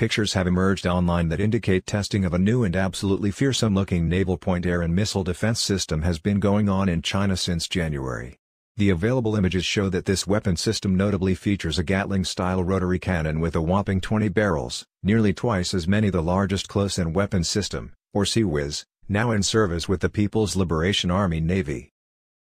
Pictures have emerged online that indicate testing of a new and absolutely fearsome-looking naval point air and missile defense system has been going on in China since January. The available images show that this weapon system notably features a Gatling-style rotary cannon with a whopping 20 barrels, nearly twice as many the largest close-in weapon system, or CIWS, now in service with the People's Liberation Army Navy.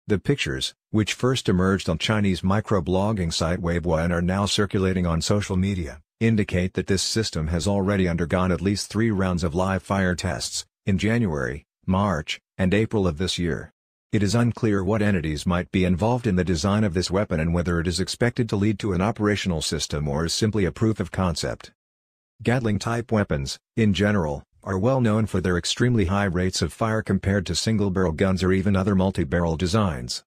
The pictures, which first emerged on Chinese microblogging site Weibo and are now circulating on social media, indicate that this system has already undergone at least three rounds of live-fire tests, in January, March, and April of this year. It is unclear what entities might be involved in the design of this weapon and whether it is expected to lead to an operational system or is simply a proof of concept. Gatling-type weapons, in general, are well known for their extremely high rates of fire compared to single-barrel guns or even other multi-barrel designs.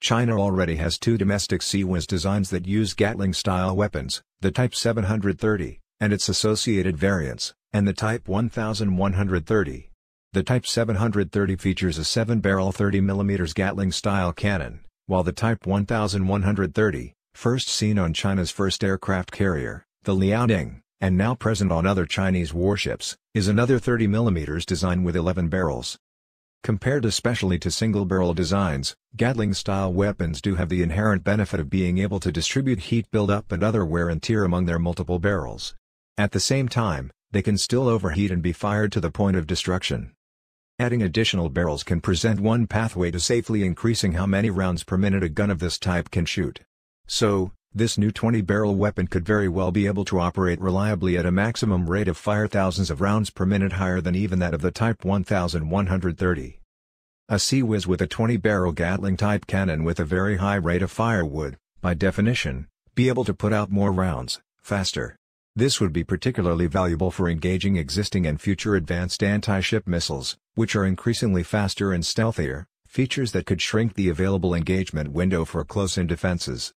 China already has two domestic CIWS designs that use Gatling-style weapons, the Type 730, and its associated variants, and the Type 1130. The Type 730 features a 7-barrel 30mm Gatling-style cannon, while the Type 1130, first seen on China's first aircraft carrier, the Liaoning, and now present on other Chinese warships, is another 30mm design with 11 barrels. Compared especially to single-barrel designs, Gatling-style weapons do have the inherent benefit of being able to distribute heat buildup and other wear and tear among their multiple barrels. At the same time, they can still overheat and be fired to the point of destruction. Adding additional barrels can present one pathway to safely increasing how many rounds per minute a gun of this type can shoot. So, this new 20-barrel weapon could very well be able to operate reliably at a maximum rate of fire thousands of rounds per minute higher than even that of the Type 1130. A CIWS with a 20-barrel Gatling-type cannon with a very high rate of fire would, by definition, be able to put out more rounds, faster. This would be particularly valuable for engaging existing and future advanced anti-ship missiles, which are increasingly faster and stealthier, features that could shrink the available engagement window for close-in defenses.